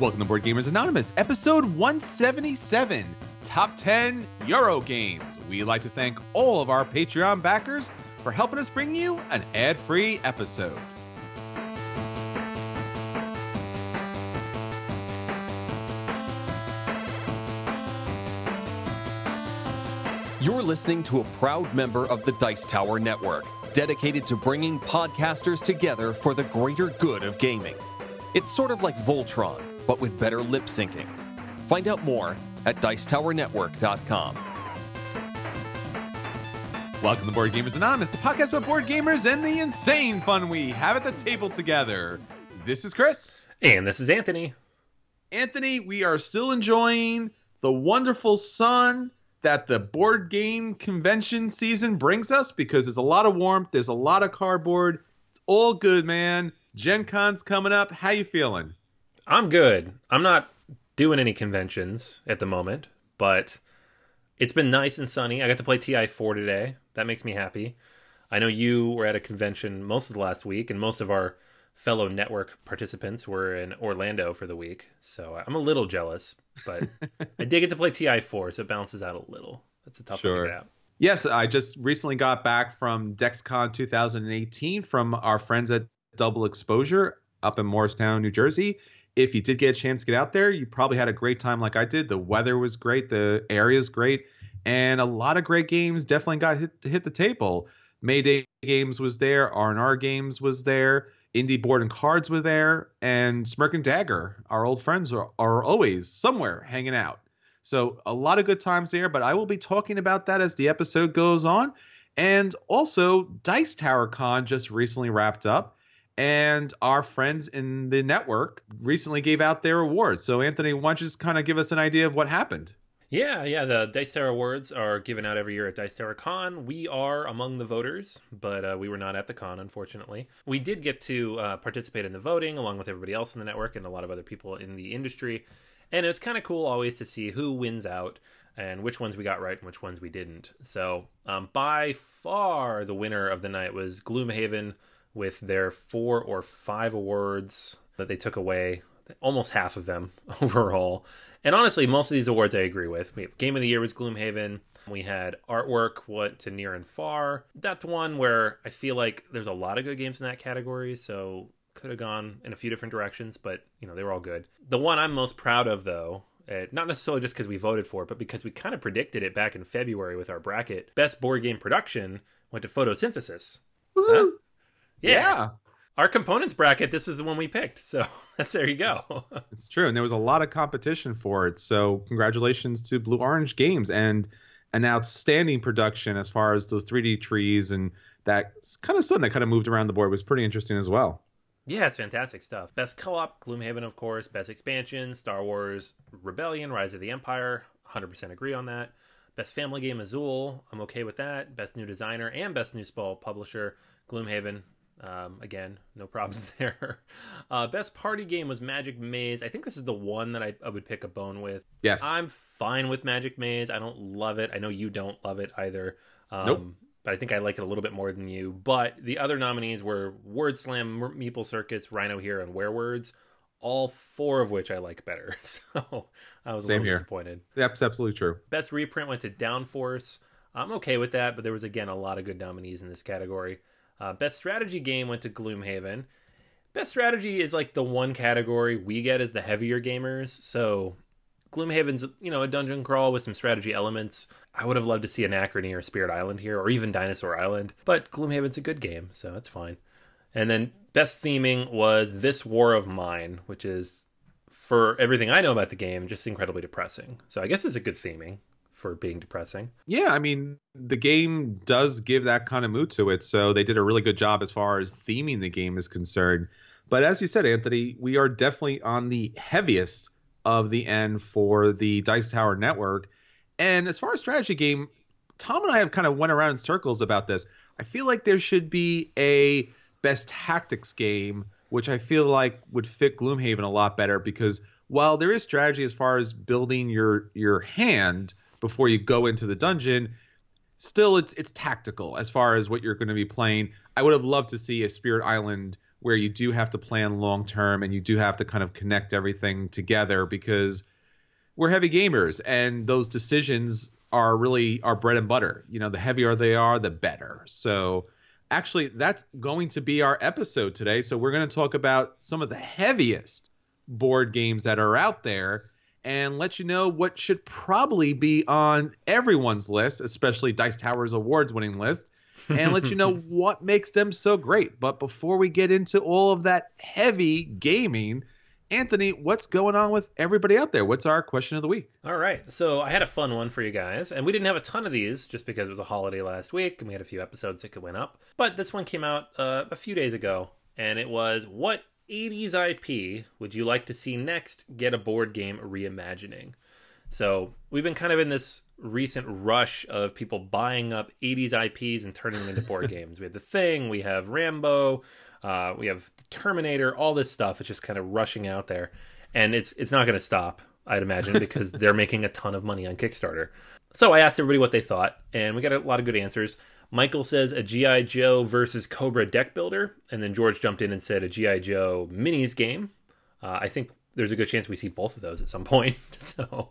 Welcome to Board Gamers Anonymous, episode 177 Top 10 Euro Games. We'd like to thank all of our Patreon backers for helping us bring you an ad free episode. You're listening to a proud member of the Dice Tower Network, dedicated to bringing podcasters together for the greater good of gaming. It's sort of like Voltron, but with better lip syncing. Find out more at Dicetowernetwork.com. Welcome to Board Gamers Anonymous, the podcast about board gamers and the insane fun we have at the table together. This is Chris. And this is Anthony. Anthony, we are still enjoying the wonderful sun that the board game convention season brings us because there's a lot of warmth, there's a lot of cardboard. It's all good, man. Gen Con's coming up. How you feeling? I'm good. I'm not doing any conventions at the moment, but it's been nice and sunny. I got to play TI4 today. That makes me happy. I know you were at a convention most of the last week, and most of our fellow network participants were in Orlando for the week. So I'm a little jealous, but I did get to play TI4, so it balances out a little. That's a tough Sure. one to get out. Yes, I just recently got back from DexCon 2018 from our friends at Double Exposure up in Morristown, New Jersey. If you did get a chance to get out there, you probably had a great time like I did. The weather was great, the area's great, and a lot of great games definitely got hit hit the table. Mayday Games was there, R&R Games was there, Indie Board and Cards were there, and Smirk and Dagger, our old friends, are, are always somewhere hanging out. So a lot of good times there, but I will be talking about that as the episode goes on. And also, Dice Tower Con just recently wrapped up, and our friends in the network recently gave out their awards. So, Anthony, why don't you just kind of give us an idea of what happened? Yeah, yeah. The Dice Tower Awards are given out every year at Dice Tower Con. We are among the voters, but uh, we were not at the con, unfortunately. We did get to uh, participate in the voting along with everybody else in the network and a lot of other people in the industry. And it's kind of cool always to see who wins out and which ones we got right and which ones we didn't. So, um, by far, the winner of the night was Gloomhaven with their four or five awards that they took away, almost half of them overall. And honestly, most of these awards I agree with. We, Game of the Year was Gloomhaven. We had artwork, what to near and far. That's one where I feel like there's a lot of good games in that category, so could have gone in a few different directions, but you know they were all good. The one I'm most proud of, though, uh, not necessarily just because we voted for it, but because we kind of predicted it back in February with our bracket. Best board game production went to Photosynthesis. Huh? Yeah, Our components bracket, this was the one we picked. So that's there you go. it's true. And there was a lot of competition for it. So, congratulations to Blue Orange Games and an outstanding production as far as those 3D trees and that kind of sun that kind of moved around the board was pretty interesting as well. Yeah, it's fantastic stuff. Best co-op, Gloomhaven, of course. Best expansion, Star Wars Rebellion, Rise of the Empire. 100% agree on that. Best family game, Azul. I'm okay with that. Best new designer and best new spell publisher, Gloomhaven. Um, again, no problems there. Uh, best party game was Magic Maze. I think this is the one that I, I would pick a bone with. Yes. I'm fine with Magic Maze. I don't love it. I know you don't love it either. Um, Nope. But I think I like it a little bit more than you. But the other nominees were Word Slam, Meeple Circus, Rhino Hero, and Werewords. All four of which I like better. So I was a Same little here. disappointed. That's absolutely true. Best reprint went to Downforce. I'm okay with that, but there was again a lot of good nominees in this category. Uh, best strategy game went to Gloomhaven. Best strategy is like the one category we get as the heavier gamers. So Gloomhaven's you know a dungeon crawl with some strategy elements. I would have loved to see Anachrony or Spirit Island here, or even Dinosaur Island. But Gloomhaven's a good game, so it's fine. And then best theming was This War of Mine, which is for everything I know about the game, just incredibly depressing. So I guess it's a good theming for being depressing. Yeah, I mean, the game does give that kind of mood to it. So they did a really good job as far as theming the game is concerned. But as you said, Anthony, we are definitely on the heaviest of the end for the Dice Tower Network. And as far as strategy game, Tom and I have kind of went around in circles about this. I feel like there should be a best tactics game, which I feel like would fit Gloomhaven a lot better because while there is strategy as far as building your your hand before you go into the dungeon, still it's it's tactical as far as what you're going to be playing. I would have loved to see a Spirit Island where you do have to plan long term and you do have to kind of connect everything together because we're heavy gamers and those decisions are really our bread and butter. You know, the heavier they are, the better. So actually that's going to be our episode today. So we're going to talk about some of the heaviest board games that are out there and let you know what should probably be on everyone's list, especially Dice Tower's awards winning list, and let you know what makes them so great. But before we get into all of that heavy gaming, Anthony, what's going on with everybody out there? What's our question of the week? All right. So I had a fun one for you guys, and we didn't have a ton of these just because it was a holiday last week and we had a few episodes that could went up. But this one came out uh, a few days ago, and it was what 80s IP would you like to see next get a board game reimagining? So we've been kind of in this recent rush of people buying up 80s IPs and turning them into board games. We have The Thing, we have Rambo, uh, we have Terminator, all this stuff. It's just kind of rushing out there, and it's it's not going to stop. I'd imagine because they're making a ton of money on Kickstarter. So I asked everybody what they thought, and we got a lot of good answers. Michael says a GI Joe versus Cobra deck builder, and then George jumped in and said a GI Joe minis game. Uh, I think there's a good chance we see both of those at some point. so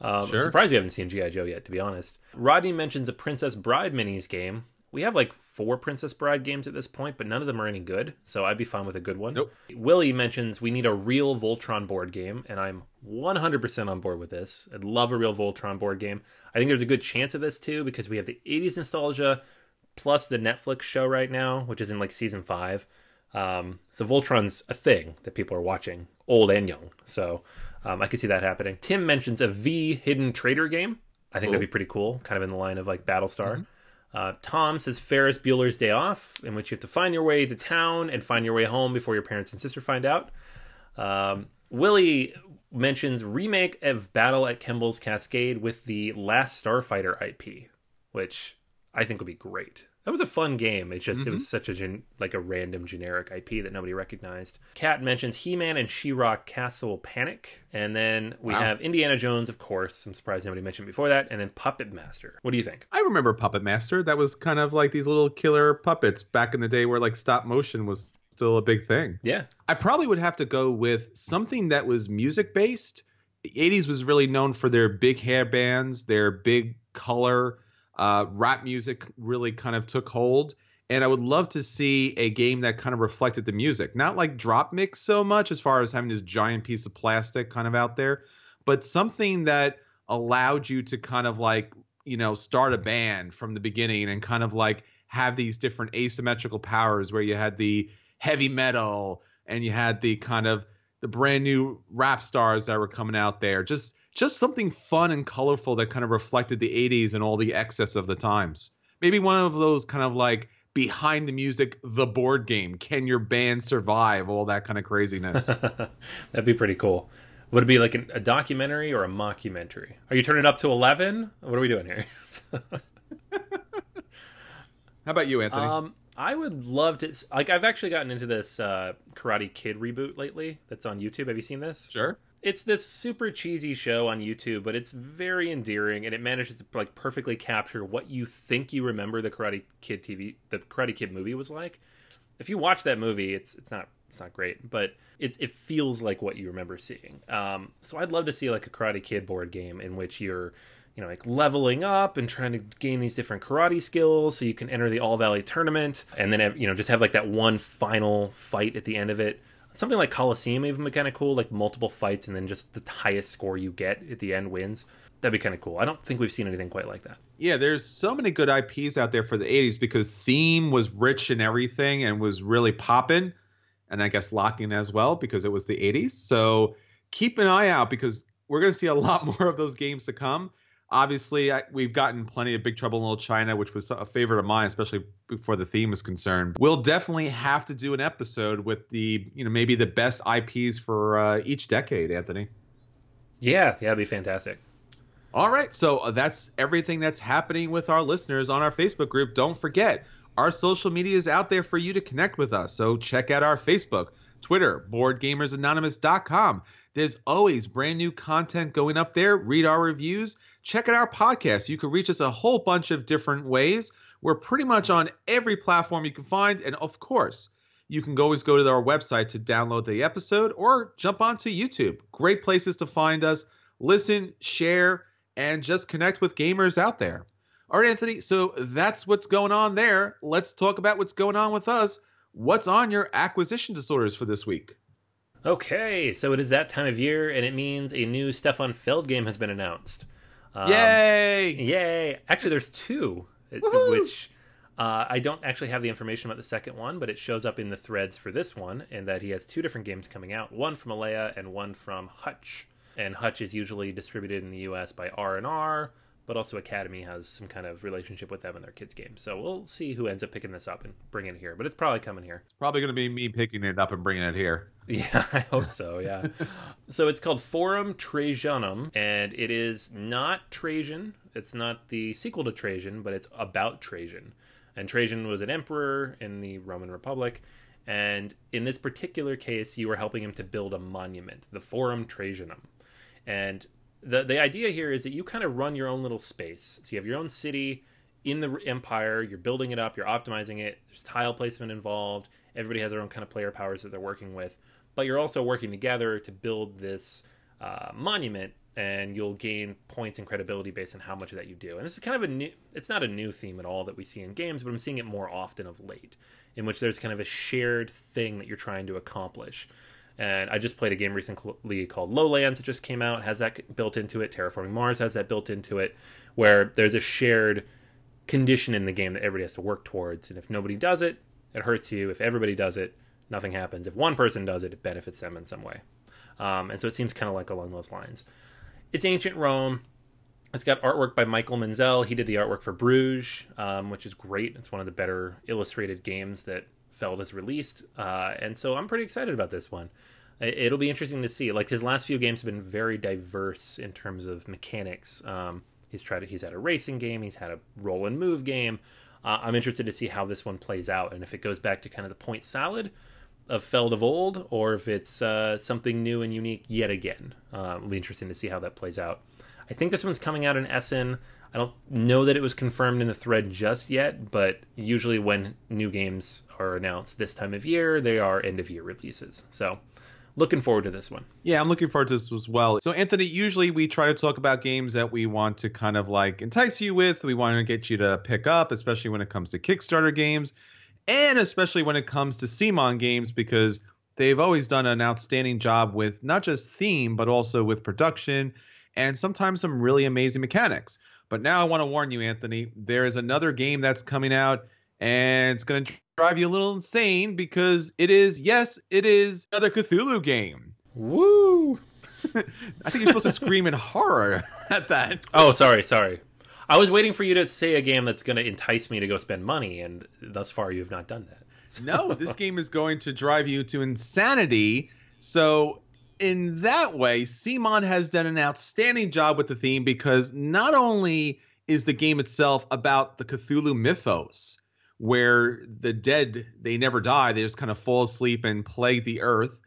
um, sure. I'm surprised we haven't seen GI Joe yet, to be honest. Rodney mentions a Princess Bride minis game. We have like four Princess Bride games at this point, but none of them are any good. So I'd be fine with a good one. Nope. Willie mentions we need a real Voltron board game, and I'm 100% on board with this. I'd love a real Voltron board game. I think there's a good chance of this too because we have the 80s nostalgia plus the Netflix show right now, which is in like season five. Um, so Voltron's a thing that people are watching, old and young. So um, I could see that happening. Tim mentions a V hidden trader game. I think cool. that'd be pretty cool, kind of in the line of like Battlestar. Mm-hmm. Uh, Tom says Ferris Bueller's Day Off, in which you have to find your way to town and find your way home before your parents and sister find out. Um, Willie mentions remake of Battle at Kemble's Cascade with the Last Starfighter IP, which I think would be great. That was a fun game. It's just mm-hmm. it was mm-hmm. such a gen- like a random generic IP that nobody recognized. Cat mentions He-Man and She-Ra Castle Panic, and then we wow. have Indiana Jones, of course. I'm surprised nobody mentioned before that, and then Puppet Master. What do you think? I remember Puppet Master. That was kind of like these little killer puppets back in the day, where like stop motion was still a big thing. Yeah, I probably would have to go with something that was music based. The 80s was really known for their big hair bands, their big color uh, rap music really kind of took hold. And I would love to see a game that kind of reflected the music, not like DropMix so much as far as having this giant piece of plastic kind of out there, but something that allowed you to kind of like, you know, start a band from the beginning and kind of like have these different asymmetrical powers where you had the heavy metal and you had the kind of the brand new rap stars that were coming out there. Just just something fun and colorful that kind of reflected the 80s and all the excess of the times. Maybe one of those kind of like behind the music, the board game. Can your band survive? All that kind of craziness. That'd be pretty cool. Would it be like a documentary or a mockumentary? Are you turning it up to 11? What are we doing here? How about you, Anthony? Um, I would love to. Like, I've actually gotten into this uh, Karate Kid reboot lately. That's on YouTube. Have you seen this? Sure it's this super cheesy show on YouTube, but it's very endearing and it manages to like perfectly capture what you think you remember the Karate Kid TV the Karate Kid movie was like. If you watch that movie, it's it's not it's not great, but it it feels like what you remember seeing. Um, so I'd love to see like a Karate Kid board game in which you're you know like leveling up and trying to gain these different karate skills so you can enter the All Valley tournament and then have, you know just have like that one final fight at the end of it something like Colosseum even be kind of cool, like multiple fights and then just the highest score you get at the end wins. That'd be kind of cool. I don't think we've seen anything quite like that. Yeah, there's so many good IPs out there for the 80s because theme was rich and everything and was really popping, and I guess locking as well because it was the 80s. So keep an eye out because we're going to see a lot more of those games to come obviously I, we've gotten plenty of big trouble in little china which was a favorite of mine especially before the theme was concerned. We'll definitely have to do an episode with the you know maybe the best ips for uh, each decade anthony. Yeah yeah that'd be fantastic. All right so uh, that's everything that's happening with our listeners on our facebook group. Don't forget our social media is out there for you to connect with us. So check out our facebook twitter boardgamersanonymous.com there's always brand new content going up there. Read our reviews check out our podcast. You can reach us a whole bunch of different ways. We're pretty much on every platform you can find. And of course, you can always go to our website to download the episode or jump onto YouTube. Great places to find us, listen, share, and just connect with gamers out there. All right, Anthony, so that's what's going on there. Let's talk about what's going on with us. What's on your acquisition disorders for this week? Okay, so it is that time of year, and it means a new Stefan Feld game has been announced. Um, yay! Yay! Actually, there's two, Woo-hoo! which uh, I don't actually have the information about the second one, but it shows up in the threads for this one, and that he has two different games coming out: one from Alea and one from Huch. And Huch is usually distributed in the U.S. by R and R, but also Academy has some kind of relationship with them and their kids' games. So we'll see who ends up picking this up and bringing it here. But it's probably coming here. It's probably going to be me picking it up and bringing it here. Yeah, I hope so. Yeah. so it's called Forum Trajanum, and it is not Trajan. It's not the sequel to Trajan, but it's about Trajan. And Trajan was an emperor in the Roman Republic. And in this particular case, you were helping him to build a monument, the Forum Trajanum. And the the idea here is that you kind of run your own little space. So you have your own city in the empire. You're building it up. You're optimizing it. There's tile placement involved. Everybody has their own kind of player powers that they're working with. But you're also working together to build this uh, monument, and you'll gain points and credibility based on how much of that you do. And this is kind of a new. It's not a new theme at all that we see in games, but I'm seeing it more often of late, in which there's kind of a shared thing that you're trying to accomplish. And I just played a game recently called Lowlands. It just came out, has that built into it. Terraforming Mars has that built into it, where there's a shared condition in the game that everybody has to work towards. And if nobody does it, it hurts you. If everybody does it, nothing happens. If one person does it, it benefits them in some way. Um, and so it seems kind of like along those lines. It's ancient Rome. It's got artwork by Michael Menzel. He did the artwork for Bruges, um, which is great. It's one of the better illustrated games that Feld has released, uh, and so I'm pretty excited about this one. It'll be interesting to see. Like his last few games have been very diverse in terms of mechanics. Um, he's tried. He's had a racing game. He's had a roll and move game. Uh, I'm interested to see how this one plays out, and if it goes back to kind of the point salad of Feld of old, or if it's uh, something new and unique yet again. Uh, it'll be interesting to see how that plays out. I think this one's coming out in Essen. I don't know that it was confirmed in the thread just yet, but usually when new games are announced this time of year, they are end of year releases. So looking forward to this one. Yeah, I'm looking forward to this as well. So, Anthony, usually we try to talk about games that we want to kind of like entice you with. We want to get you to pick up, especially when it comes to Kickstarter games, and especially when it comes to CMON games, because they've always done an outstanding job with not just theme, but also with production and sometimes some really amazing mechanics. But now I want to warn you, Anthony, there is another game that's coming out and it's going to drive you a little insane because it is, yes, it is another Cthulhu game. Woo! I think you're supposed to scream in horror at that. Oh, sorry, sorry. I was waiting for you to say a game that's going to entice me to go spend money, and thus far you have not done that. no, this game is going to drive you to insanity. So in that way, CMON has done an outstanding job with the theme because not only is the game itself about the Cthulhu mythos, where the dead they never die, they just kind of fall asleep and plague the earth,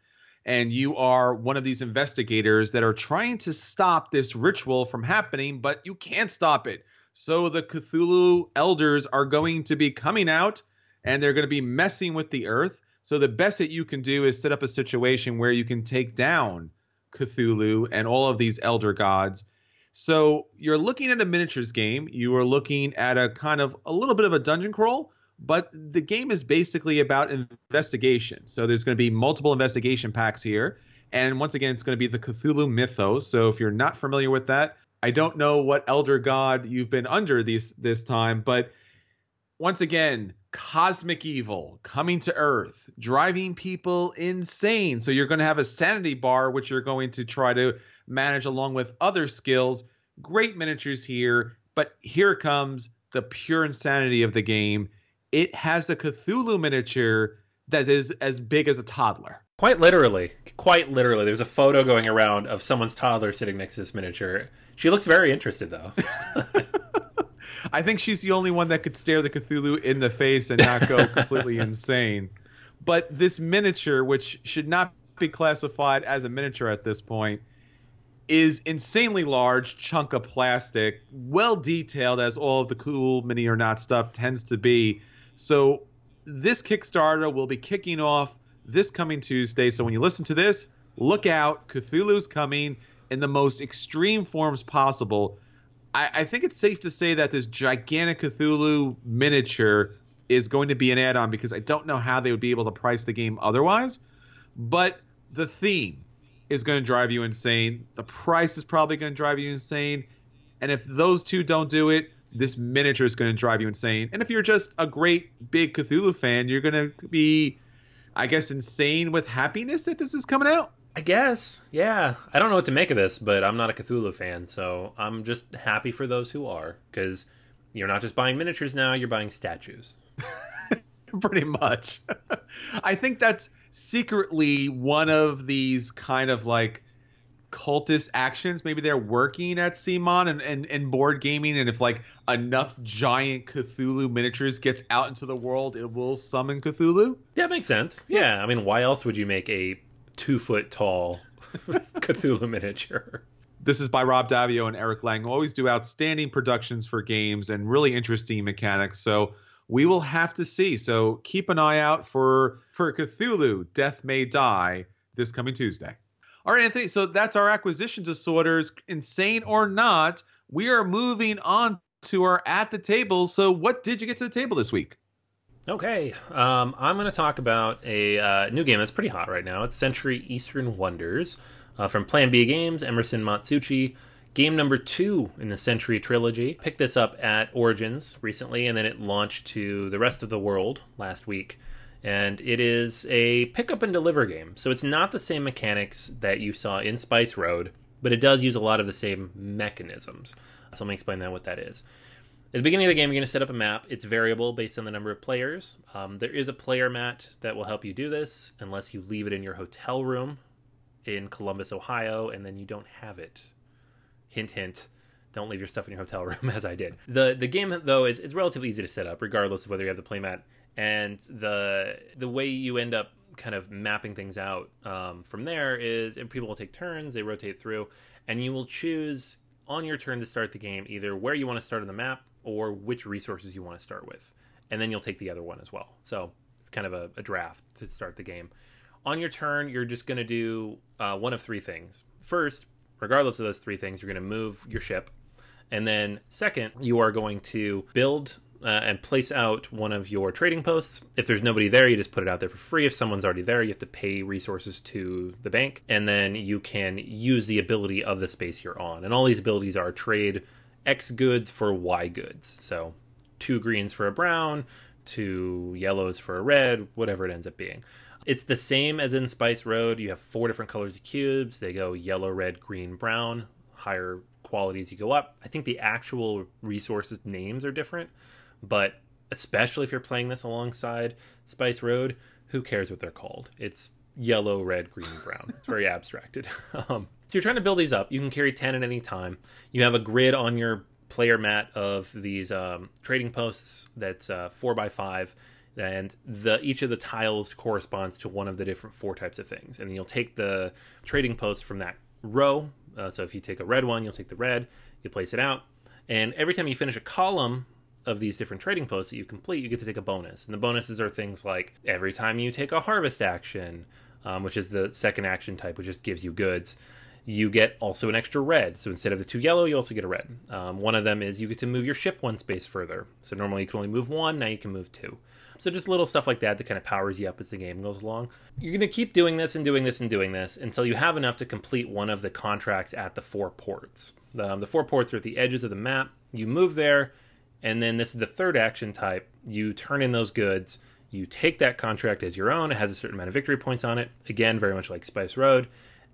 and you are one of these investigators that are trying to stop this ritual from happening, but you can't stop it. So the Cthulhu elders are going to be coming out and they're going to be messing with the earth so the best that you can do is set up a situation where you can take down Cthulhu and all of these elder gods. So you're looking at a miniatures game. You are looking at a kind of a little bit of a dungeon crawl, but the game is basically about investigation. So there's going to be multiple investigation packs here. And once again, it's going to be the Cthulhu mythos. So if you're not familiar with that, I don't know what elder god you've been under these this time, but once again, cosmic evil coming to Earth, driving people insane. So you're going to have a sanity bar, which you're going to try to manage along with other skills. Great miniatures here, but here comes the pure insanity of the game. It has a Cthulhu miniature that is as big as a toddler. Quite literally. Quite literally. There's a photo going around of someone's toddler sitting next to this miniature. She looks very interested, though. I think she's the only one that could stare the Cthulhu in the face and not go completely insane. But this miniature, which should not be classified as a miniature at this point, is insanely large chunk of plastic, well detailed as all of the cool mini or not stuff tends to be. So this Kickstarter will be kicking off this coming Tuesday. So when you listen to this, look out. Cthulhu's coming in the most extreme forms possible. I, I think it's safe to say that this gigantic Cthulhu miniature is going to be an add on because I don't know how they would be able to price the game otherwise. But the theme is going to drive you insane. The price is probably going to drive you insane. And if those two don't do it, this miniature is going to drive you insane. And if you're just a great big Cthulhu fan, you're going to be, I guess, insane with happiness that this is coming out. I guess, yeah. I don't know what to make of this, but I'm not a Cthulhu fan, so I'm just happy for those who are, because you're not just buying miniatures now; you're buying statues. Pretty much. I think that's secretly one of these kind of like cultist actions. Maybe they're working at CMON and, and, and board gaming, and if like enough giant Cthulhu miniatures gets out into the world, it will summon Cthulhu. Yeah, makes sense. Yeah, I mean, why else would you make a two foot tall Cthulhu miniature? This is by Rob Daviau and Eric Lang, who always do outstanding productions for games and really interesting mechanics. So we will have to see. So keep an eye out for for Cthulhu: Death May Die this coming Tuesday. All right, Anthony. So that's our acquisition disorders. Insane or not, we are moving on to our at the table. So what did you get to the table this week? Okay, um, I'm going to talk about a uh, new game that's pretty hot right now. It's Century Eastern Wonders uh, from Plan B Games, Emerson Matsuuchi. Game number two in the Century trilogy. Picked this up at Origins recently, and then it launched to the rest of the world last week. And it is a pick up and deliver game. So it's not the same mechanics that you saw in Spice Road, but it does use a lot of the same mechanisms. So let me explain that what that is. At the beginning of the game, you're going to set up a map. It's variable based on the number of players. Um, there is a player mat that will help you do this, unless you leave it in your hotel room in Columbus, Ohio, and then you don't have it hint hint don't leave your stuff in your hotel room as i did the the game though is it's relatively easy to set up regardless of whether you have the playmat and the the way you end up kind of mapping things out um, from there is and people will take turns they rotate through and you will choose on your turn to start the game either where you want to start on the map or which resources you want to start with and then you'll take the other one as well so it's kind of a, a draft to start the game on your turn you're just going to do uh, one of three things first regardless of those three things, you're going to move your ship. And then, second, you are going to build uh, and place out one of your trading posts. If there's nobody there, you just put it out there for free. If someone's already there, you have to pay resources to the bank. And then you can use the ability of the space you're on. And all these abilities are trade X goods for Y goods. So two greens for a brown, two yellows for a red, whatever it ends up being. It's the same as in Spice Road. You have four different colors of cubes. They go yellow, red, green, brown. Higher qualities you go up. I think the actual resources names are different, but especially if you're playing this alongside Spice Road, who cares what they're called? It's yellow, red, green, brown. It's very abstracted. Um, so you're trying to build these up. You can carry 10 at any time. You have a grid on your player mat of these um, trading posts that's uh, four by five and the each of the tiles corresponds to one of the different four types of things and you'll take the trading post from that row uh, so if you take a red one you'll take the red you place it out and every time you finish a column of these different trading posts that you complete you get to take a bonus and the bonuses are things like every time you take a harvest action um, which is the second action type which just gives you goods you get also an extra red. So instead of the two yellow, you also get a red. Um, one of them is you get to move your ship one space further. So normally you can only move one, now you can move two. So just little stuff like that that kind of powers you up as the game goes along. You're going to keep doing this and doing this and doing this until you have enough to complete one of the contracts at the four ports. The, the four ports are at the edges of the map. You move there, and then this is the third action type. You turn in those goods. You take that contract as your own. It has a certain amount of victory points on it. Again, very much like Spice Road.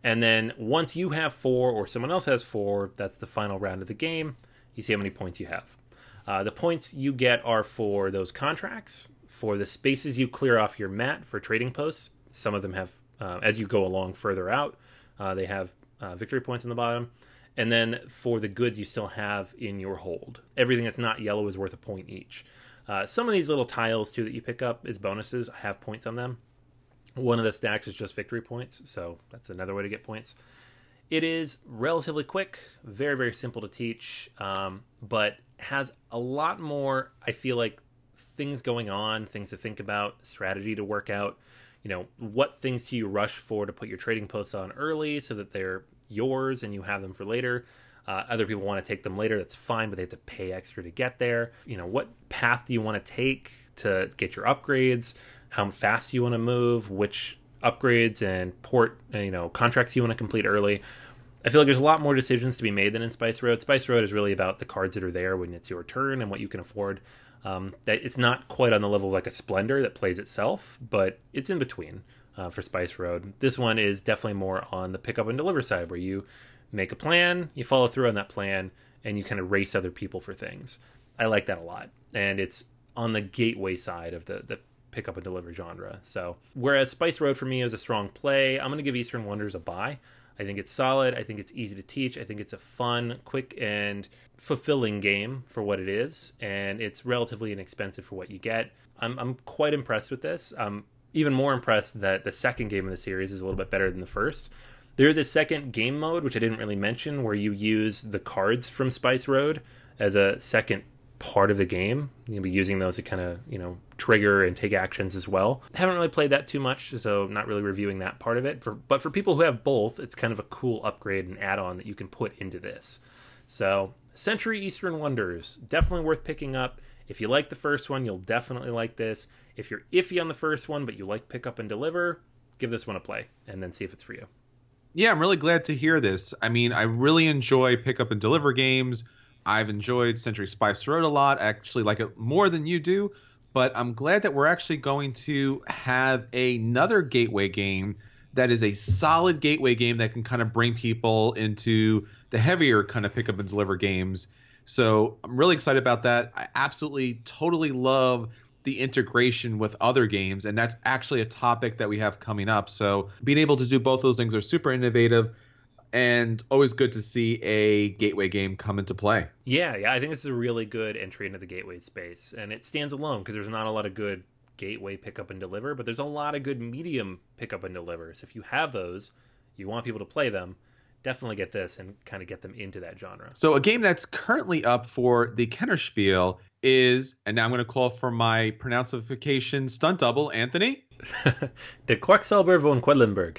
And then once you have four or someone else has four, that's the final round of the game. You see how many points you have. Uh, the points you get are for those contracts, for the spaces you clear off your mat for trading posts. Some of them have, uh, as you go along further out, uh, they have uh, victory points on the bottom. And then for the goods you still have in your hold. Everything that's not yellow is worth a point each. Uh, some of these little tiles, too, that you pick up as bonuses have points on them. One of the stacks is just victory points, so that's another way to get points. It is relatively quick, very, very simple to teach, um, but has a lot more, I feel like, things going on, things to think about, strategy to work out. You know, what things do you rush for to put your trading posts on early so that they're yours and you have them for later? Uh, other people want to take them later. That's fine, but they have to pay extra to get there. You know, what path do you want to take to get your upgrades? How fast do you want to move? Which upgrades and port, you know, contracts you want to complete early? I feel like there's a lot more decisions to be made than in Spice Road. Spice Road is really about the cards that are there when it's your turn and what you can afford. Um, that it's not quite on the level like a Splendor that plays itself, but it's in between uh, for Spice Road. This one is definitely more on the pick up and deliver side, where you make a plan, you follow through on that plan, and you kind of race other people for things. I like that a lot, and it's on the gateway side of the the and deliver genre. So whereas Spice Road for me is a strong play, I'm going to give Eastern Wonders a buy. I think it's solid. I think it's easy to teach. I think it's a fun, quick, and fulfilling game for what it is, and it's relatively inexpensive for what you get. I'm, I'm quite impressed with this. I'm even more impressed that the second game of the series is a little bit better than the first. There's a second game mode, which I didn't really mention, where you use the cards from Spice Road as a second part of the game. You'll be using those to kind of, you know, trigger and take actions as well. I Haven't really played that too much, so not really reviewing that part of it. For but for people who have both, it's kind of a cool upgrade and add-on that you can put into this. So, Century Eastern Wonders, definitely worth picking up. If you like the first one, you'll definitely like this. If you're iffy on the first one, but you like pick up and deliver, give this one a play and then see if it's for you. Yeah, I'm really glad to hear this. I mean, I really enjoy pick up and deliver games. I've enjoyed Century Spice Road a lot. I actually like it more than you do, but I'm glad that we're actually going to have another gateway game that is a solid gateway game that can kind of bring people into the heavier kind of pick up and deliver games. So I'm really excited about that. I absolutely totally love the integration with other games, and that's actually a topic that we have coming up. So being able to do both those things are super innovative and always good to see a gateway game come into play. Yeah, yeah, I think this is a really good entry into the gateway space, and it stands alone because there's not a lot of good gateway pickup and deliver, but there's a lot of good medium pickup and deliver. So if you have those, you want people to play them, definitely get this and kind of get them into that genre. So a game that's currently up for the Kennerspiel is, and now I'm going to call for my pronunciation stunt double, Anthony. Die Quacksalber von Quedlinburg.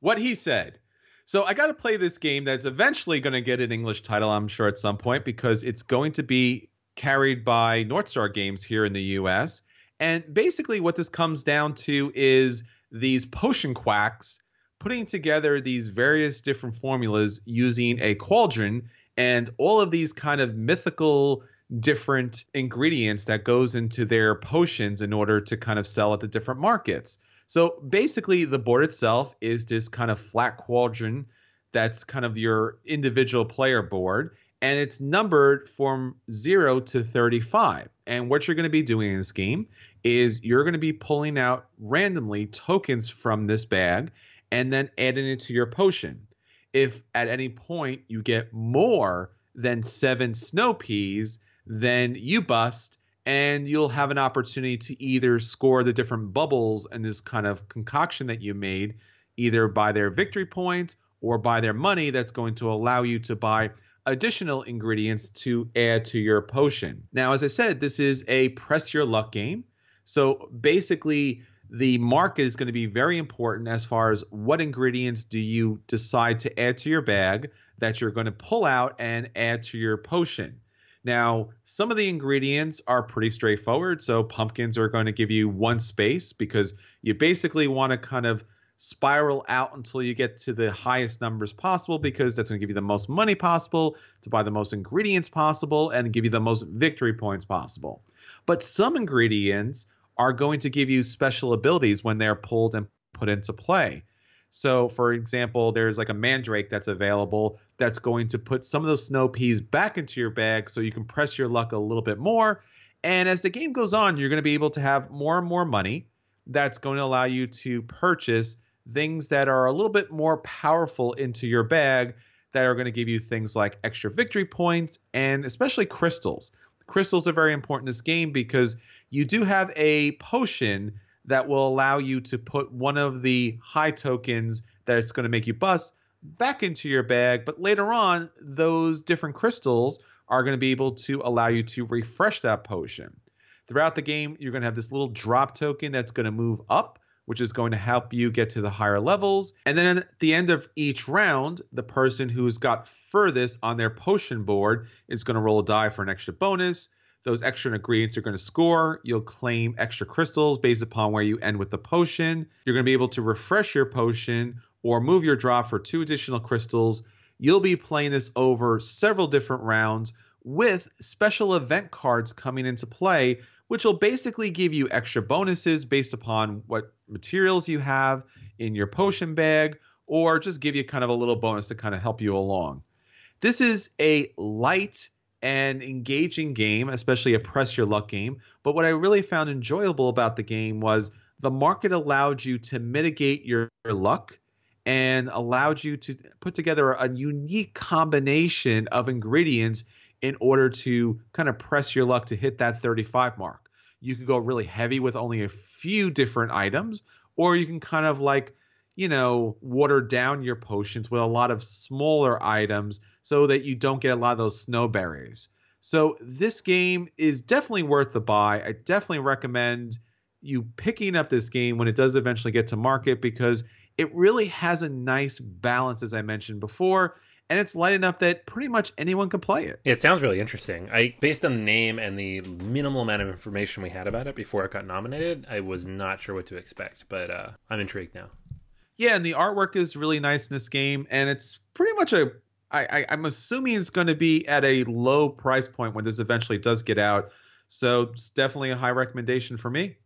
What he said. So I got to play this game that's eventually going to get an English title, I'm sure, at some point, because it's going to be carried by North Star Games here in the U.S. And basically, what this comes down to is these potion quacks putting together these various different formulas using a cauldron and all of these kind of mythical different ingredients that goes into their potions in order to kind of sell at the different markets. So basically, the board itself is this kind of flat quadrant that's kind of your individual player board, and it's numbered from 0 to 35. And what you're going to be doing in this game is you're going to be pulling out randomly tokens from this bag and then adding it to your potion. If at any point you get more than seven snow peas, then you bust and you'll have an opportunity to either score the different bubbles in this kind of concoction that you made, either by their victory points or by their money that's going to allow you to buy additional ingredients to add to your potion. Now, as I said, this is a press your luck game. So basically, the market is going to be very important as far as what ingredients do you decide to add to your bag that you're going to pull out and add to your potion. Now, some of the ingredients are pretty straightforward. So, pumpkins are going to give you one space because you basically want to kind of spiral out until you get to the highest numbers possible because that's going to give you the most money possible to buy the most ingredients possible and give you the most victory points possible. But some ingredients are going to give you special abilities when they're pulled and put into play. So, for example, there's like a mandrake that's available that's going to put some of those snow peas back into your bag so you can press your luck a little bit more. And as the game goes on, you're going to be able to have more and more money that's going to allow you to purchase things that are a little bit more powerful into your bag that are going to give you things like extra victory points and especially crystals. Crystals are very important in this game because you do have a potion that will allow you to put one of the high tokens that's going to make you bust back into your bag. But later on, those different crystals are going to be able to allow you to refresh that potion. Throughout the game, you're going to have this little drop token that's going to move up, which is going to help you get to the higher levels. And then at the end of each round, the person who's got furthest on their potion board is going to roll a die for an extra bonus. Those extra ingredients are going to score. You'll claim extra crystals based upon where you end with the potion. You're going to be able to refresh your potion or move your drop for two additional crystals. You'll be playing this over several different rounds with special event cards coming into play, which will basically give you extra bonuses based upon what materials you have in your potion bag, or just give you kind of a little bonus to kind of help you along. This is a light and engaging game, especially a press your luck game. But what I really found enjoyable about the game was the market allowed you to mitigate your, your luck and allowed you to put together a unique combination of ingredients in order to kind of press your luck to hit that 35 mark. You could go really heavy with only a few different items, or you can kind of like, you know, water down your potions with a lot of smaller items so that you don't get a lot of those snowberries. So this game is definitely worth the buy. I definitely recommend you picking up this game when it does eventually get to market because it really has a nice balance, as I mentioned before, and it's light enough that pretty much anyone can play it. It sounds really interesting. I, based on the name and the minimal amount of information we had about it before it got nominated, I was not sure what to expect, but uh, I'm intrigued now. Yeah, and the artwork is really nice in this game, and it's pretty much a I, I am assuming it's going to be at a low price point when this eventually does get out. So it's definitely a high recommendation for me.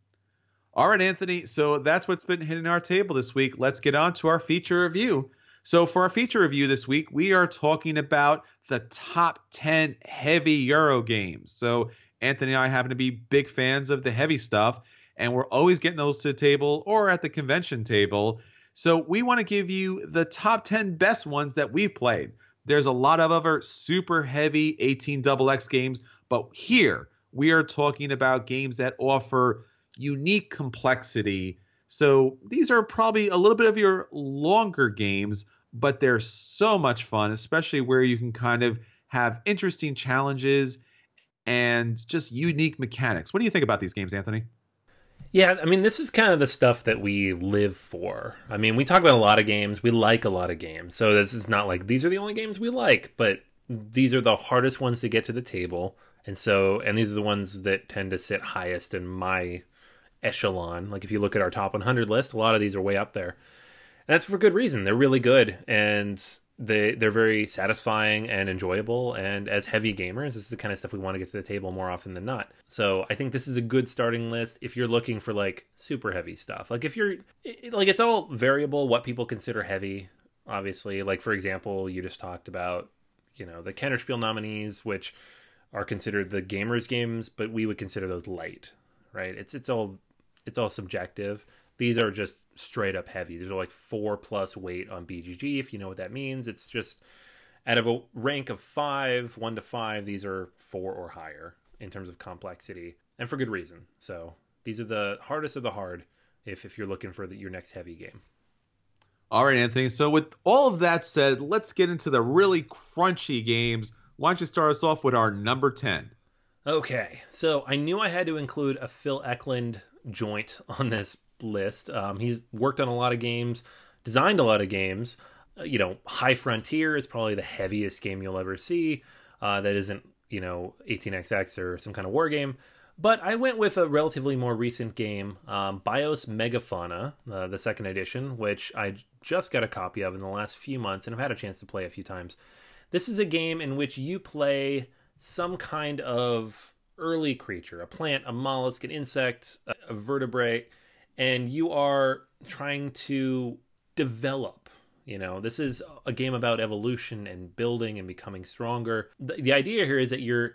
All right, Anthony. So that's what's been hitting our table this week. Let's get on to our feature review. So for our feature review this week, we are talking about the top 10 heavy Euro games. So Anthony and I happen to be big fans of the heavy stuff, and we're always getting those to the table or at the convention table. So we want to give you the top 10 best ones that we've played. There's a lot of other super heavy 18 double X games, but here we are talking about games that offer unique complexity. So these are probably a little bit of your longer games, but they're so much fun, especially where you can kind of have interesting challenges and just unique mechanics. What do you think about these games, Anthony? Yeah, I mean, this is kind of the stuff that we live for. I mean, we talk about a lot of games. We like a lot of games. So this is not like these are the only games we like, but these are the hardest ones to get to the table. And so, and these are the ones that tend to sit highest in my echelon. Like if you look at our top 100 list, a lot of these are way up there. And that's for good reason. They're really good. And they they're very satisfying and enjoyable. And as heavy gamers this is the kind of stuff we want to get to the table more often than not. So i think this is a good starting list if you're looking for like super heavy stuff. Like if you're it, like it's all variable what people consider heavy obviously. Like for example you just talked about you know the kennerspiel nominees which are considered the gamers games but we would consider those light right? It's it's all it's all subjective these are just straight up heavy. These are like four plus weight on BGG, if you know what that means. It's just out of a rank of five, one to five, these are four or higher in terms of complexity, and for good reason. So these are the hardest of the hard if, if you're looking for the, your next heavy game. All right, Anthony. So with all of that said, let's get into the really crunchy games. Why don't you start us off with our number 10? Okay, so I knew I had to include a Phil Eklund joint on this list. Um, he's worked on a lot of games, designed a lot of games. Uh, you know, High Frontier is probably the heaviest game you'll ever see. Uh, that isn't you know 18xx or some kind of war game. But I went with a relatively more recent game, um, Bios Megafauna, uh, the second edition, which I just got a copy of in the last few months and I've had a chance to play a few times. This is a game in which you play some kind of early creature a plant, a mollusk, an insect, a, a vertebrate and you are trying to develop you know? This is a game about evolution and building and becoming stronger. The, the idea here is that you're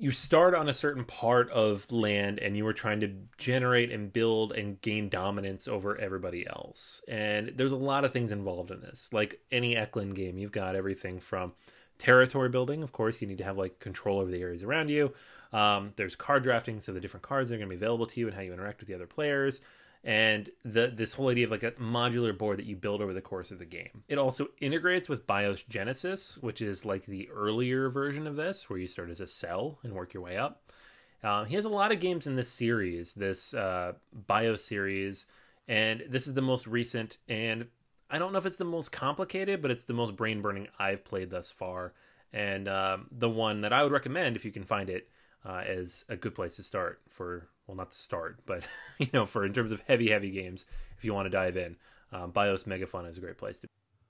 you start on a certain part of land and you are trying to generate and build and gain dominance over everybody else. And there's a lot of things involved in this. Like any eklund game you've got everything from territory building of course you need to have like control over the areas around you um, there's card drafting, so the different cards that are going to be available to you and how you interact with the other players. And the this whole idea of like a modular board that you build over the course of the game. It also integrates with BIOS Genesis, which is like the earlier version of this, where you start as a cell and work your way up. Uh, he has a lot of games in this series, this uh, Bio series, and this is the most recent. And I don't know if it's the most complicated, but it's the most brain burning I've played thus far, and um, the one that I would recommend if you can find it uh, as a good place to start for well, not to start, but you know, for in terms of heavy, heavy games, if you want to dive in, um, Bios Megafauna is a great place to.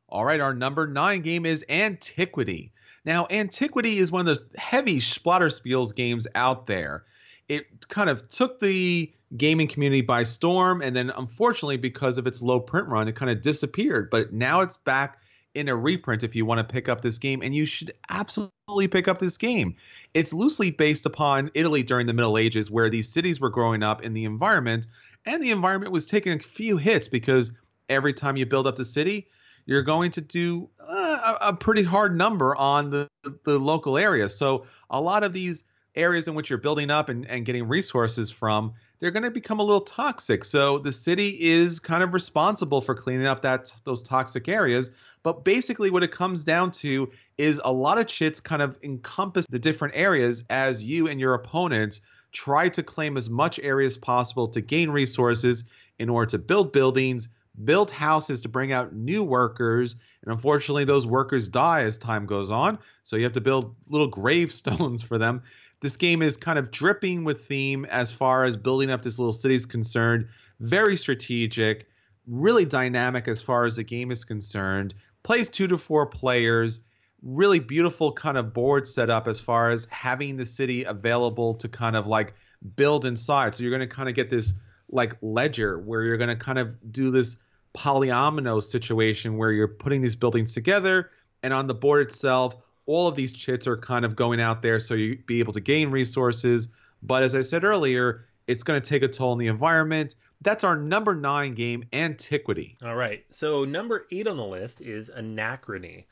All right, our number nine game is Antiquity. Now, Antiquity is one of those heavy Splotter Spellen games out there. It kind of took the gaming community by storm, and then unfortunately, because of its low print run, it kind of disappeared. But now it's back in a reprint if you want to pick up this game, and you should absolutely pick up this game. It's loosely based upon Italy during the Middle Ages, where these cities were growing up in the environment, and the environment was taking a few hits because every time you build up the city, you're going to do uh, a, pretty hard number on the, the local area. So a lot of these areas in which you're building up and, and getting resources from, they're going to become a little toxic. So the city is kind of responsible for cleaning up that those toxic areas. But basically, what it comes down to is a lot of chits kind of encompass the different areas as you and your opponents try to claim as much area as possible to gain resources in order to build buildings, build houses to bring out new workers. And unfortunately, those workers die as time goes on. So you have to build little gravestones for them. This game is kind of dripping with theme as far as building up this little city is concerned. Very strategic, really dynamic as far as the game is concerned. Plays two to four players. Really beautiful kind of board setup as far as having the city available to kind of like build inside. So you're going to kind of get this like ledger where you're going to kind of do this polyomino situation where you're putting these buildings together and on the board itself all of these chits are kind of going out there so you be able to gain resources. But as i said earlier it's going to take a toll on the environment. That's our number nine game antiquity. All right. So number eight on the list is anachrony.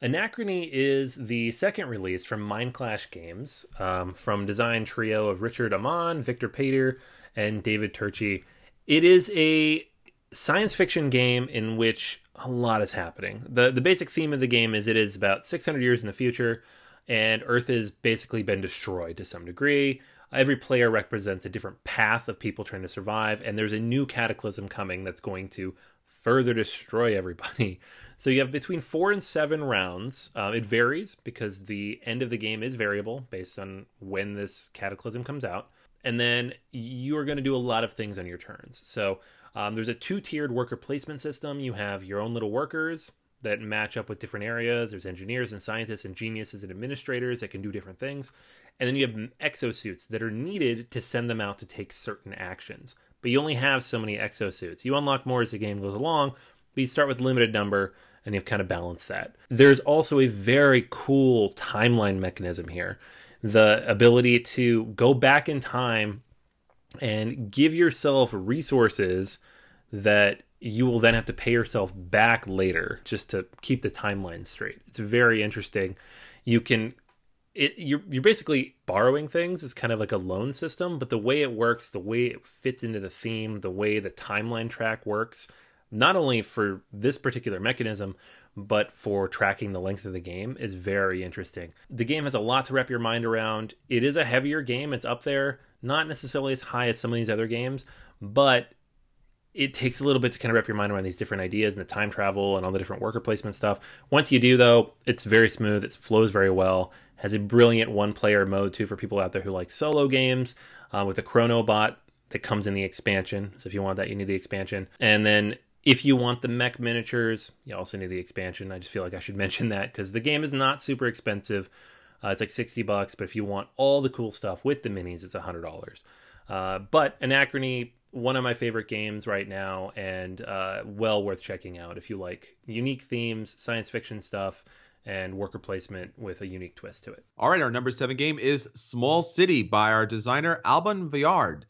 Anachrony is the second release from Mind Clash Games, um, from design trio of Richard Amann, Viktor Péter, and David Turczi. It is a science fiction game in which a lot is happening. The the basic theme of the game is it is about 600 years in the future and Earth has basically been destroyed to some degree. Every player represents a different path of people trying to survive and there's a new cataclysm coming that's going to further destroy everybody. So you have between 4 and 7 rounds. Uh, it varies because the end of the game is variable based on when this cataclysm comes out. And then you are going to do a lot of things on your turns. So um, there's a two tiered worker placement system. You have your own little workers that match up with different areas. There's engineers and scientists and geniuses and administrators that can do different things. And then you have exosuits that are needed to send them out to take certain actions. But you only have so many exosuits. You unlock more as the game goes along, but you start with a limited number and you've kind of balanced that. There's also a very cool timeline mechanism here. The ability to go back in time and give yourself resources that you will then have to pay yourself back later just to keep the timeline straight. It's very interesting. You can it you're you're basically borrowing things. It's kind of like a loan system, but the way it works, the way it fits into the theme, the way the timeline track works, not only for this particular mechanism, but for tracking the length of the game is very interesting. The game has a lot to wrap your mind around. It is a heavier game. It's up there not necessarily as high as some of these other games, but it takes a little bit to kind of wrap your mind around these different ideas and the time travel and all the different worker placement stuff. Once you do, though, it's very smooth. It flows very well. Has a brilliant one-player mode too for people out there who like solo games uh, with a Chronobot that comes in the expansion. So if you want that, you need the expansion. And then if you want the mech miniatures, you also need the expansion. I just feel like I should mention that because the game is not super expensive. Uh, it's like 60 bucks, but if you want all the cool stuff with the minis, it's $100. Uh, but Anachrony, one of my favorite games right now, and uh, well worth checking out if you like unique themes, science fiction stuff, and worker placement with a unique twist to it. All right, our number seven game is Small City by our designer Alban Viard.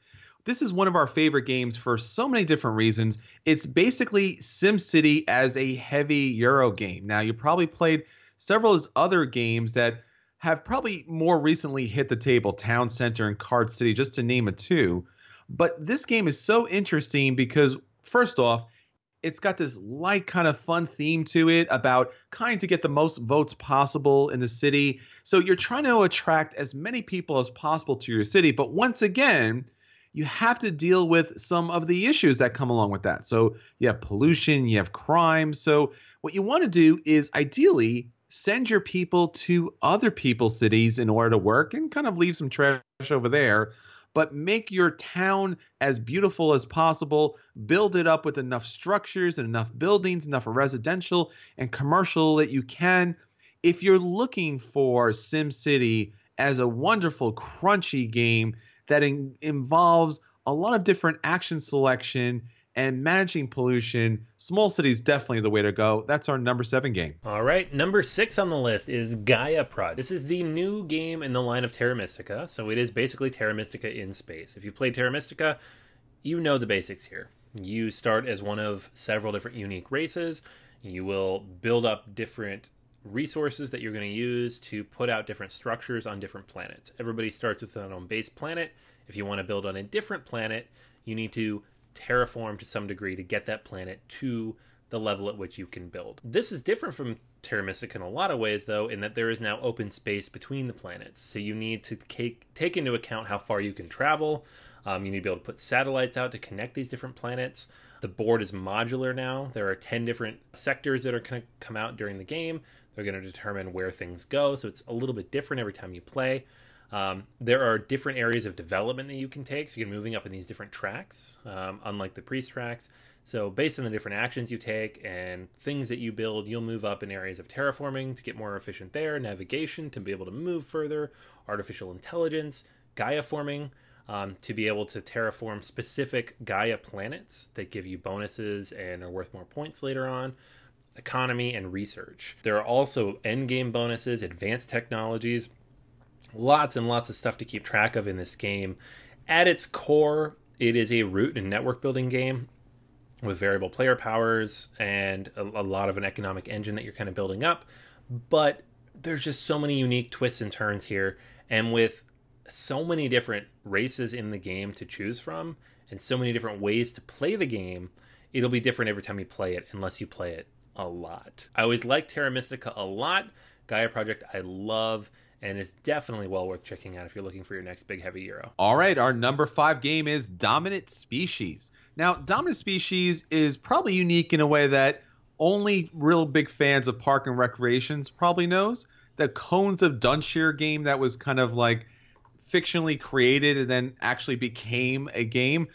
This is one of our favorite games for so many different reasons. It's basically SimCity as a heavy Euro game. Now, you probably played several of other games that have probably more recently hit the table Town Center and Card City, just to name a two. But this game is so interesting because, first off, It's got this light kind of fun theme to it about trying to get the most votes possible in the city. So you're trying to attract as many people as possible to your city. But once again, you have to deal with some of the issues that come along with that. So you have pollution, you have crime. So what you want to do is ideally send your people to other people's cities in order to work and kind of leave some trash over there but make your town as beautiful as possible. Build it up with enough structures and enough buildings, enough residential and commercial that you can. If you're looking for SimCity as a wonderful, crunchy game that in- involves a lot of different action selection and managing pollution, Small cities definitely the way to go. That's our number seven game. All right, number six on the list is Gaia Project. This is the new game in the line of Terra Mystica, so it is basically Terra Mystica in space. If you play Terra Mystica, you know the basics here. You start as one of several different unique races. You will build up different resources that you're going to use to put out different structures on different planets. Everybody starts with their own base planet. If you want to build on a different planet, you need to terraform to some degree to get that planet to the level at which you can build. This is different from Terra Mystica in a lot of ways, though, in that there is now open space between the planets. So you need to take, take into account how far you can travel. Um, you need to be able to put satellites out to connect these different planets. The board is modular now. There are 10 different sectors that are going to come out during the game. They're going to determine where things go. So it's a little bit different every time you play. Um, there are different areas of development that you can take, so you're moving up in these different tracks, um, unlike the priest tracks. So, based on the different actions you take and things that you build, you'll move up in areas of terraforming to get more efficient there, navigation to be able to move further, artificial intelligence, Gaia forming um, to be able to terraform specific Gaia planets that give you bonuses and are worth more points later on, economy, and research. There are also endgame bonuses, advanced technologies lots and lots of stuff to keep track of in this game. At its core, it is a route and network building game with variable player powers and a, a, lot of an economic engine that you're kind of building up. But there's just so many unique twists and turns here. And with so many different races in the game to choose from and so many different ways to play the game, it'll be different every time you play it, unless you play it a lot. I always liked Terra Mystica a lot. Gaia Project, I love and it's definitely well worth checking out if you're looking for your next big heavy euro. All right, our number five game is Dominant Species. Now, Dominant Species is probably unique in a way that only real big fans of Park and Recreations probably knows. The Cones of Dunshire game that was kind of like fictionally created and then actually became a game.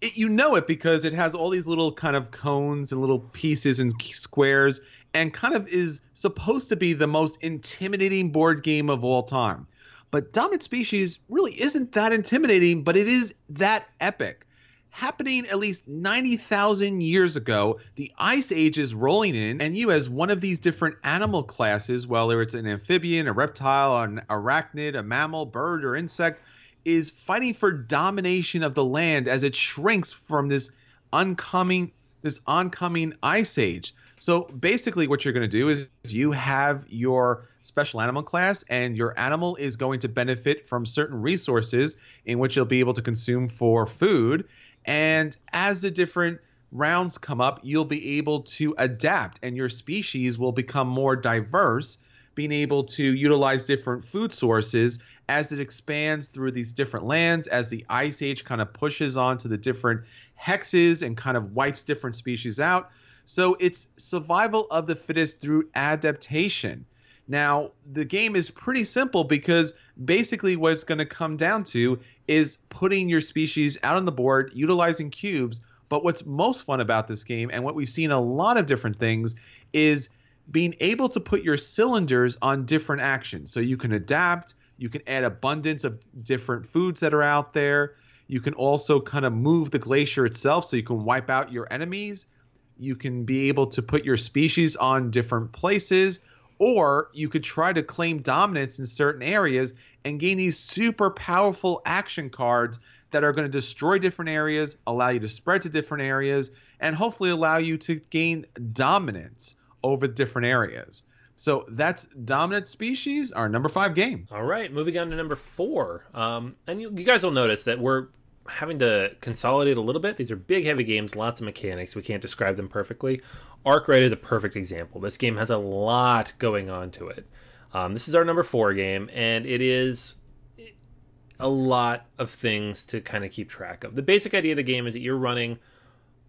It, you know it because it has all these little kind of cones and little pieces and squares and kind of is supposed to be the most intimidating board game of all time. But Dominant Species really isn't that intimidating, but it is that epic. Happening at least 90,000 years ago, the Ice Age is rolling in, and you, as one of these different animal classes, whether it's an amphibian, a reptile, an arachnid, a mammal, bird, or insect, is fighting for domination of the land as it shrinks from this oncoming this oncoming ice age. So basically, what you're going to do is you have your special animal class, and your animal is going to benefit from certain resources in which you'll be able to consume for food. And as the different rounds come up, you'll be able to adapt, and your species will become more diverse, being able to utilize different food sources as it expands through these different lands, as the ice age kind of pushes onto the different hexes and kind of wipes different species out so it's survival of the fittest through adaptation. Now, the game is pretty simple because basically what it's going to come down to is putting your species out on the board, utilizing cubes. But what's most fun about this game, and what we've seen a lot of different things, is being able to put your cylinders on different actions. So you can adapt, you can add abundance of different foods that are out there. You can also kind of move the glacier itself so you can wipe out your enemies you can be able to put your species on different places, or you could try to claim dominance in certain areas and gain these super powerful action cards that are going to destroy different areas, allow you to spread to different areas, and hopefully allow you to gain dominance over different areas. So that's dominant species, our number five game. All right, moving on to number four. Um, and you, you guys will notice that we're having to consolidate a little bit. These are big, heavy games, lots of mechanics. We can't describe them perfectly. Arkwright is a perfect example. This game has a lot going on to it. Um, this is our number four game, and it is a lot of things to kind of keep track of. The basic idea of the game is that you're running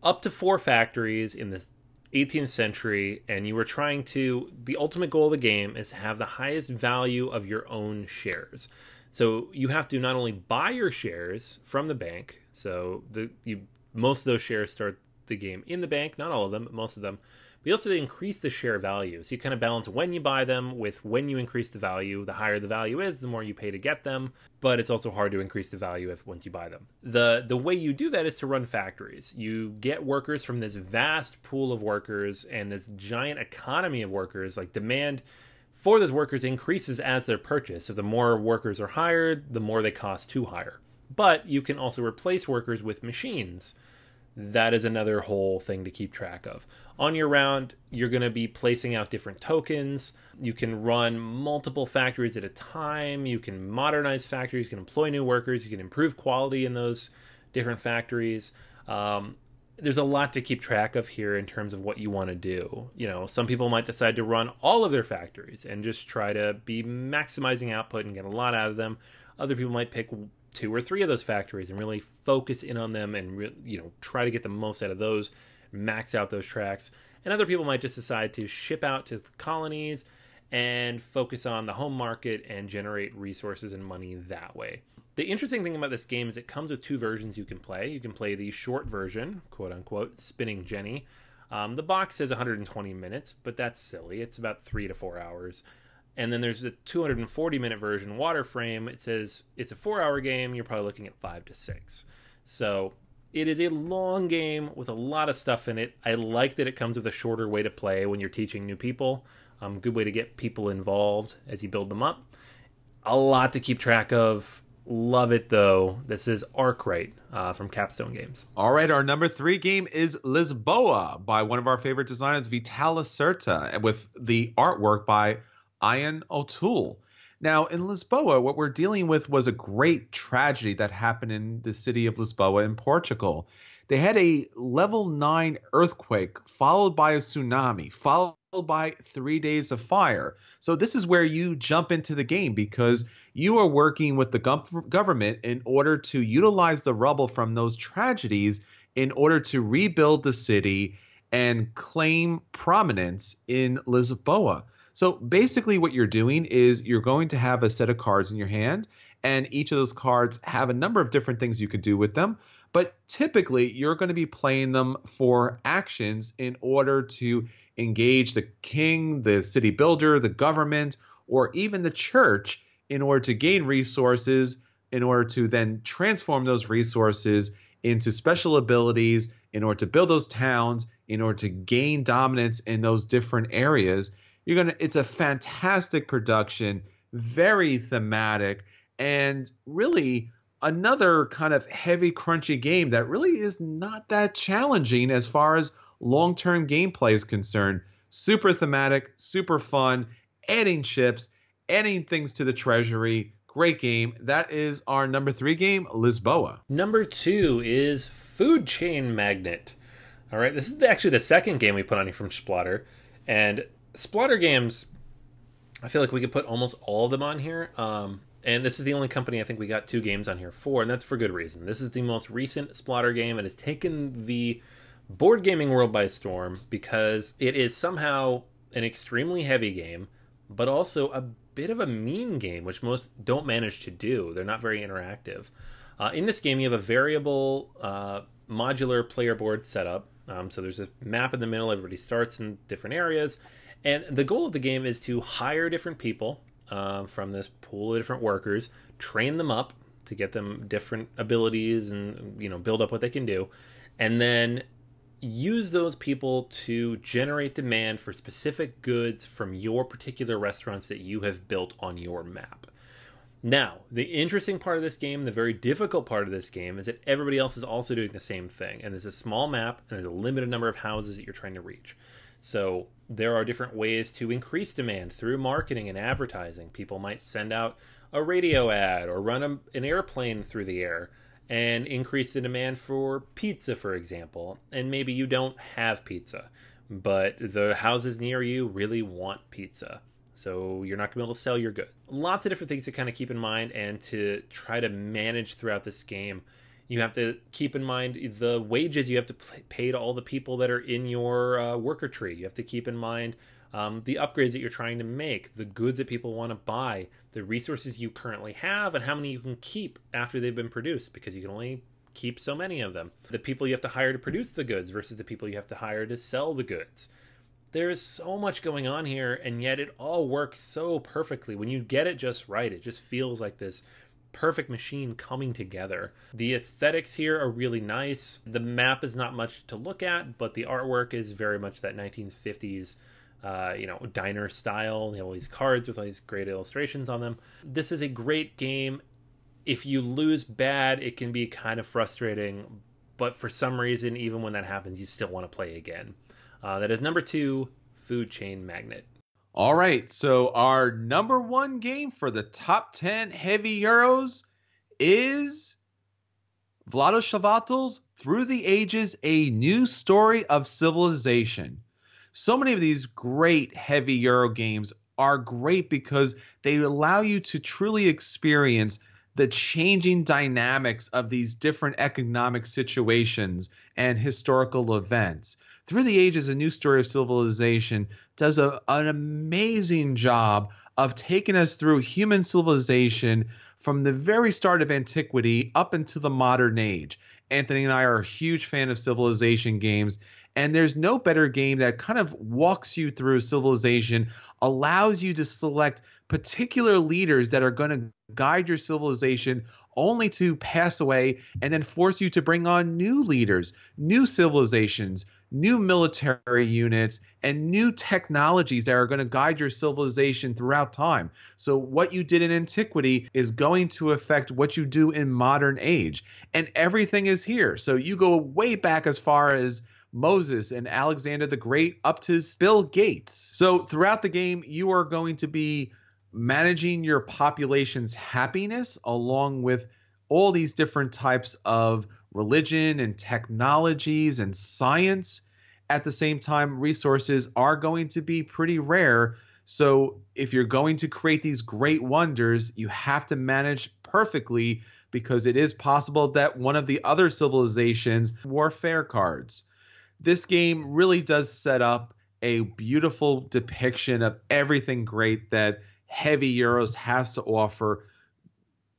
up to four factories in this 18th century, and you were trying to. The ultimate goal of the game is to have the highest value of your own shares. So you have to not only buy your shares from the bank, so the you most of those shares start the game in the bank, not all of them, but most of them. But you also increase the share value. So you kind of balance when you buy them with when you increase the value. The higher the value is, the more you pay to get them. But it's also hard to increase the value if once you buy them. The the way you do that is to run factories. You get workers from this vast pool of workers and this giant economy of workers, like demand for those workers increases as they're purchased. So the more workers are hired, the more they cost to hire. But you can also replace workers with machines. That is another whole thing to keep track of. On your round, you're going to be placing out different tokens. You can run multiple factories at a time. You can modernize factories. You can employ new workers. You can improve quality in those different factories. Um, there's a lot to keep track of here in terms of what you want to do. You know, some people might decide to run all of their factories and just try to be maximizing output and get a lot out of them. Other people might pick two or three of those factories and really focus in on them and re- you know try to get the most out of those, max out those tracks. And other people might just decide to ship out to the colonies and focus on the home market and generate resources and money that way. The interesting thing about this game is it comes with two versions you can play. You can play the short version, quote unquote, Spinning Jenny. Um, the box says 120 minutes, but that's silly. It's about three to four hours. And then there's the 240 minute version, Water Frame. It says it's a four hour game. You're probably looking at five to six. So it is a long game with a lot of stuff in it. I like that it comes with a shorter way to play when you're teaching new people. Um, good way to get people involved as you build them up. A lot to keep track of. Love it though. This is Arkwright uh, from Capstone Games. All right, our number three game is Lisboa by one of our favorite designers, Vital Lacerda, with the artwork by Ian O'Toole. Now, in Lisboa, what we're dealing with was a great tragedy that happened in the city of Lisboa in Portugal. They had a level 9 earthquake followed by a tsunami, followed by three days of fire. So, this is where you jump into the game because you are working with the government in order to utilize the rubble from those tragedies in order to rebuild the city and claim prominence in Lisboa. So basically, what you're doing is you're going to have a set of cards in your hand, and each of those cards have a number of different things you could do with them. But typically, you're going to be playing them for actions in order to engage the king, the city builder, the government, or even the church in order to gain resources, in order to then transform those resources into special abilities, in order to build those towns, in order to gain dominance in those different areas you're gonna. It's a fantastic production, very thematic, and really another kind of heavy, crunchy game that really is not that challenging as far as long-term gameplay is concerned. Super thematic, super fun, adding chips, adding things to the treasury. Great game. That is our number three game, Lisboa. Number two is Food Chain Magnate. All right, this is actually the second game we put on here from Splotter, and Splotter games, I feel like we could put almost all of them on here. Um, and this is the only company I think we got two games on here for, and that's for good reason. This is the most recent Splotter game. It has taken the board gaming world by storm because it is somehow an extremely heavy game, but also a bit of a mean game, which most don't manage to do. They're not very interactive. Uh, in this game, you have a variable uh, modular player board setup. Um, so there's a map in the middle. Everybody starts in different areas, and the goal of the game is to hire different people uh, from this pool of different workers, train them up to get them different abilities and you know build up what they can do, and then use those people to generate demand for specific goods from your particular restaurants that you have built on your map. Now, the interesting part of this game, the very difficult part of this game, is that everybody else is also doing the same thing. And there's a small map, and there's a limited number of houses that you're trying to reach. So there are different ways to increase demand through marketing and advertising. People might send out a radio ad or run a, an airplane through the air and increase the demand for pizza, for example. And maybe you don't have pizza, but the houses near you really want pizza. So you're not going to be able to sell your goods. Lots of different things to kind of keep in mind and to try to manage throughout this game. You have to keep in mind the wages you have to pay to all the people that are in your uh, worker tree. You have to keep in mind um, the upgrades that you're trying to make, the goods that people want to buy, the resources you currently have, and how many you can keep after they've been produced because you can only keep so many of them. The people you have to hire to produce the goods versus the people you have to hire to sell the goods. There is so much going on here, and yet it all works so perfectly. When you get it just right, it just feels like this perfect machine coming together. The aesthetics here are really nice. The map is not much to look at, but the artwork is very much that 1950s uh, you know, diner style. They have all these cards with all these great illustrations on them. This is a great game. If you lose bad, it can be kind of frustrating, but for some reason, even when that happens, you still want to play again. Uh, that is number two, Food Chain Magnate. All right, so our number one game for the top 10 heavy Euros is Vlaada Chvátil's Through the Ages A New Story of Civilization so many of these great heavy Euro games are great because they allow you to truly experience the changing dynamics of these different economic situations and historical events. Through the Ages, A New Story of Civilization does a, an amazing job of taking us through human civilization from the very start of antiquity up into the modern age. Anthony and I are a huge fan of civilization games, and there's no better game that kind of walks you through civilization, allows you to select particular leaders that are going to guide your civilization only to pass away and then force you to bring on new leaders, new civilizations, new military units, and new technologies that are going to guide your civilization throughout time. So, what you did in antiquity is going to affect what you do in modern age. And everything is here. So, you go way back as far as Moses and Alexander the Great up to Bill Gates. So throughout the game, you are going to be managing your population's happiness along with all these different types of religion and technologies and science. At the same time, resources are going to be pretty rare. So, if you're going to create these great wonders, you have to manage perfectly because it is possible that one of the other civilizations warfare cards this game really does set up a beautiful depiction of everything great that heavy Euros has to offer.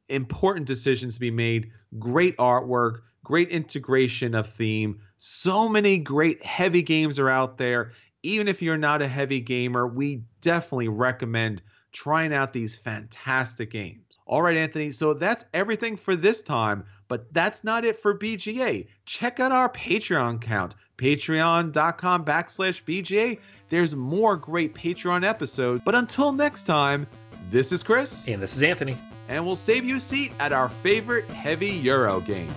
Important decisions to be made, great artwork, great integration of theme. So many great heavy games are out there. Even if you're not a heavy gamer, we definitely recommend trying out these fantastic games. All right, Anthony, so that's everything for this time, but that's not it for BGA. Check out our Patreon account, patreon.com backslash BGA. There's more great Patreon episodes. But until next time, this is Chris. And this is Anthony. And we'll save you a seat at our favorite heavy Euro game.